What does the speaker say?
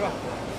は。